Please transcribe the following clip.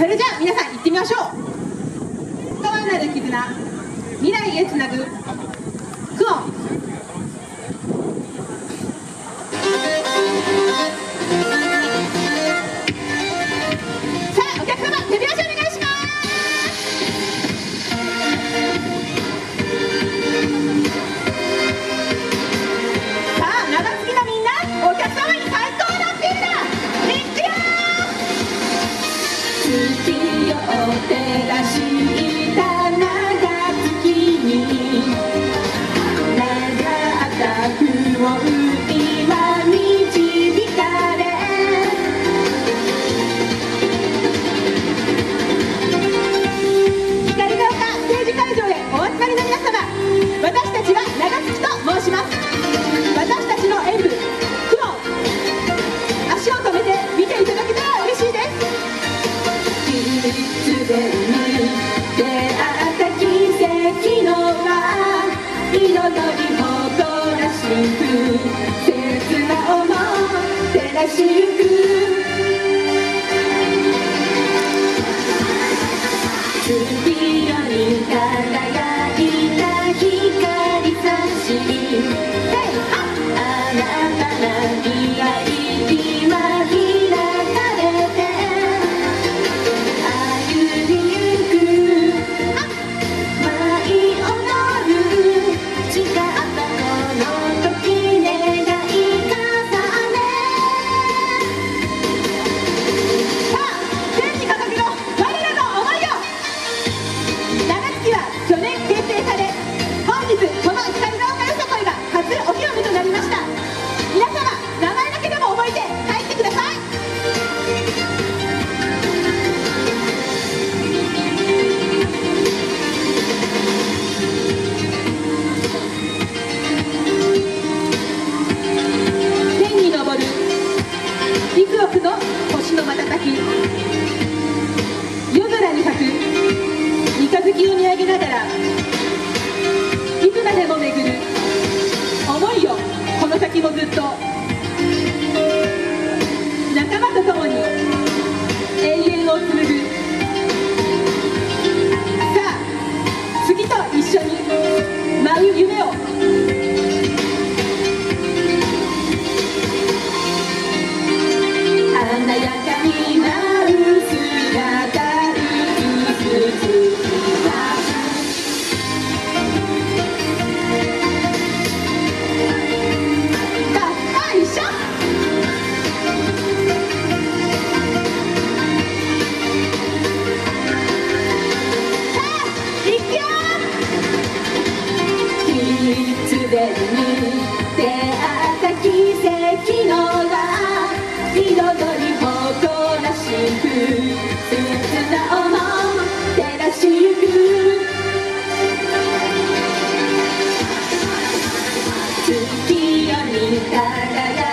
それじゃあ皆さん行ってみましょう。川なる絆。未来へつなぐ。彩りらしく切な想い照らしゆく escuela. 出会った奇跡のが彩り誇らしく切な想い照らしゆく月を見たら